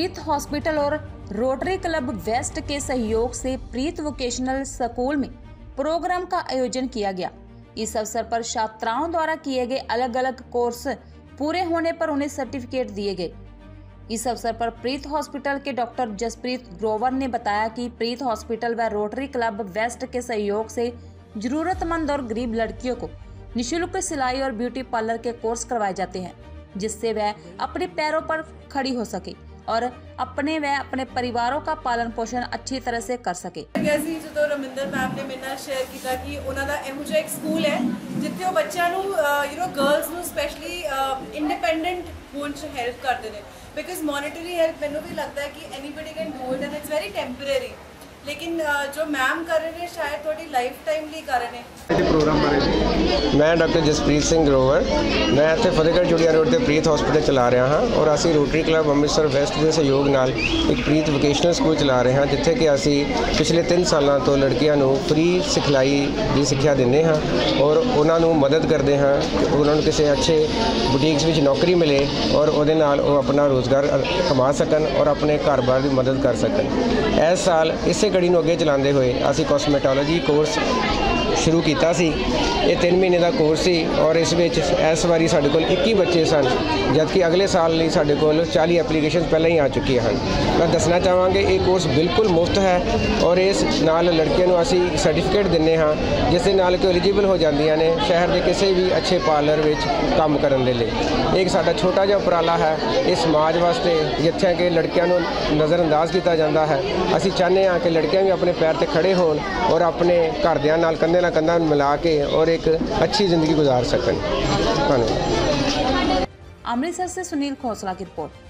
प्रीत hospital और Rotary Club West के सहयोग से प्रीत वोकेशनल स्कूल में प्रोग्राम का आयोजन किया गया। इस अवसर पर छात्राओं द्वारा किए गए अलग अलग कोर्स पूरे होने पर उन्हें सर्टिफिकेट दिए गए। इस अवसर पर प्रीत हॉस्पिटल के डॉक्टर जसप्रीत ग्रोवर ने बताया कि प्रीत हॉस्पिटल व रोटरी क्लब वेस्ट के सहयोग से जरूरतमंद और गरीब लड़कियों को निशुल्क सिलाई और ब्यूटी पार्लर के कोर्स करवाए जाते हैं, जिससे वह अपने पैरों पर खड़ी हो सके। और अपने व अपने परिवारों का पालन पोषण अच्छी तरह से कर सके ਗਿਆ ਸੀ ਜਦੋਂ ਰਮਿੰਦਰ ਮੈਮ ਨੇ ਮੇਰੇ ਨਾਲ ਸ਼ੇਅਰ ਕੀਤਾ ਕਿ ਉਹਨਾਂ ਦਾ ਇਹੋ ਜਿਹਾ ਇੱਕ ਸਕੂਲ ਹੈ ਜਿੱਥੇ ਉਹ ਬੱਚਿਆਂ ਨੂੰ ਯੂ نو ਗਰਲਸ ਨੂੰ ਸਪੈਸ਼ਲੀ ਇੰਡੀਪੈਂਡੈਂਟ ਹੋਣ 'ਚ ਹੈਲਪ ਕਰਦੇ ਨੇ ਬਿਕਾਜ਼ ਮੋਨਿਟਰੀ ਹੈਲਪ ਮੈਨੂੰ ਵੀ ਲੱਗਦਾ ਹੈ ਕਿ anybody can do it and it's very temporary ਲੇਕਿਨ ਜੋ ਮੈਮ ਕਰ ਰਹੇ ਨੇ ਸ਼ਾਇਦ ਤੁਹਾਡੀ ਲਾਈਫ ਟਾਈਮ ਲਈ ਕਰ ਰਹੇ ਨੇ। ਦੇ ਪ੍ਰੋਗਰਾਮ ਬਾਰੇ ਮੈਂ ਡਾਕਟਰ ਜਸਪ੍ਰੀਤ ਸਿੰਘ ਗਰੋਵਰ। ਮੈਂ ਇੱਥੇ ਫਤਿਹਗੜ੍ਹ ਚੂੜੀਆ ਰੋਡ ਤੇ ਪ੍ਰੀਤ ਹਸਪੀਟਲ ਚਲਾ ਰਿਹਾ ਹਾਂ ਔਰ ਅਸੀਂ ਰੋਟਰੀ ਕਲੱਬ ਅੰਮ੍ਰਿਤਸਰ ਵੈਸਟ ਦੇ ਸਹਿਯੋਗ ਨਾਲ ਇੱਕ ਪ੍ਰੀਤ ਵੋਕੇਸ਼ਨਲ ਸਕੂਲ ਚਲਾ ਰਹੇ ਹਾਂ ਜਿੱਥੇ ਕਿ ਅਸੀਂ ਪਿਛਲੇ 3 ਸਾਲਾਂ ਤੋਂ ਲੜਕੀਆਂ ਨੂੰ ਫ੍ਰੀ ਸਿਖਲਾਈ ਦੀ ਸਿੱਖਿਆ ਦਿੰਦੇ ਹਾਂ ਔਰ ਉਹਨਾਂ ਨੂੰ ਮਦਦ ਕਰਦੇ ਹਾਂ ਕਿ ਉਹਨਾਂ ਨੂੰ ਕਿਸੇ ਅੱਛੇ ਬੁਟੀਕਸ ਵਿੱਚ ਨੌਕਰੀ ਮਿਲੇ ਔਰ ਉਹਦੇ ਨਾਲ ਉਹ ਆਪਣਾ ਰੋਜ਼ਗਾਰ ਕਮਾ ਸਕਣ ਔਰ ਆਪਣੇ ਘਰ-ਬਾਰ ਦੀ ਮਦਦ ਕਰ ਸਕਣ। ਇਸ ਸਾਲ ਇਸੇ ਕੜੀ ਨੂੰ ਅੱਗੇ ਚਲਾਉਂਦੇ ਹੋਏ ਅਸੀਂ ਕੋਸਮੈਟੋਲੋਜੀ ਕੋਰਸ ਸ਼ੁਰੂ ਕੀਤਾ ਸੀ। ਇਹ 3 ਮਹੀਨੇ ਦਾ ਕੋਰਸ ਸੀ ਔਰ ਇਸ ਵਿੱਚ ਇਸ ਵਾਰੀ ਸਾਡੇ ਕੋਲ 21 ਬੱਚੇ ਸਨ, ਜਦਕਿ ਅਗਲੇ ਸਾਲ ਲਈ ਸਾਡੇ ਕੋਲ 40 ਐਪਲੀਕੇਸ਼ਨ ਪਹਿਲਾਂ ਹੀ ਆ ਚੁੱਕੀਆਂ ਹਨ। ਮੈਂ ਦੱਸਣਾ ਚਾਹਾਂਗੇ, ਇਹ ਕੋਰਸ ਬਿਲਕੁਲ ਮੁਫਤ ਹੈ ਔਰ ਇਸ ਨਾਲ ਲੜਕੀਆਂ ਨੂੰ ਅਸੀਂ ਸਰਟੀਫਿਕੇਟ ਦਿੰਨੇ ਹਾਂ, ਜਿਸ ਦੇ ਨਾਲ ਕਿ ਐਲੀਜੀਬਲ ਹੋ ਜਾਂਦੀਆਂ ਨੇ ਸ਼ਹਿਰ ਦੇ ਕਿਸੇ ਵੀ ਅੱਛੇ ਪਾਰਲਰ ਵਿੱਚ ਕੰਮ ਕਰਨ ਦੇ ਲਈ। ਇਹ ਇੱਕ ਸਾਡਾ ਛੋਟਾ ਜਿਹਾ ਉਪਰਾਲਾ ਹੈ, ਇਹ ਸਮਾਜ ਵਾਸਤੇ ਜਿੱਥੇ ਕਿ ਲੜਕੀਆਂ ਨੂੰ ਨਜ਼ਰਅੰਦਾਜ਼ ਕੀਤਾ ਜਾਂਦਾ ਹੈ। ਅਸੀਂ ਚਾਹੁੰਦੇ ਹਾਂ ਕਿ ਲੜਕੀਆਂ ਵੀ ਆਪਣੇ ਪੈਰ ਤੇ ਖੜੇ ਹੋਣ ਔਰ ਆਪਣੇ ਘਰਦਿਆਂ ਨਾਲ ਕੰਧੇ ਨਾਲ ਕੰਦਾ ਨੂੰ ਮਿਲਾ ਕੇ ਔਰ ਇੱਕ ਅੱਛੀ ਜ਼ਿੰਦਗੀ ਗੁਜ਼ਾਰ ਸਕਣ। ਧੰਨਵਾਦ। ਅੰਮ੍ਰਿਤਸਰ ਸੇ ਸੁਨੀਲ ਖੋਸਲਾ ਦੀ ਰਿਪੋਰਟ।